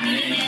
Amen.